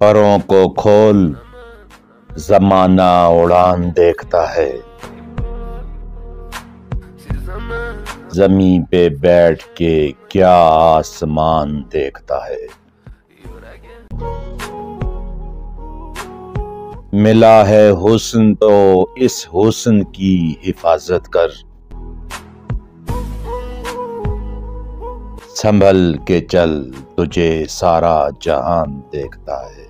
परों को खोल, जमाना उड़ान देखता है। जमी पे बैठ के क्या आसमान देखता है। मिला है हुस्न तो इस हुस्न की हिफाजत कर। संभल के चल तुझे सारा जहान देखता है।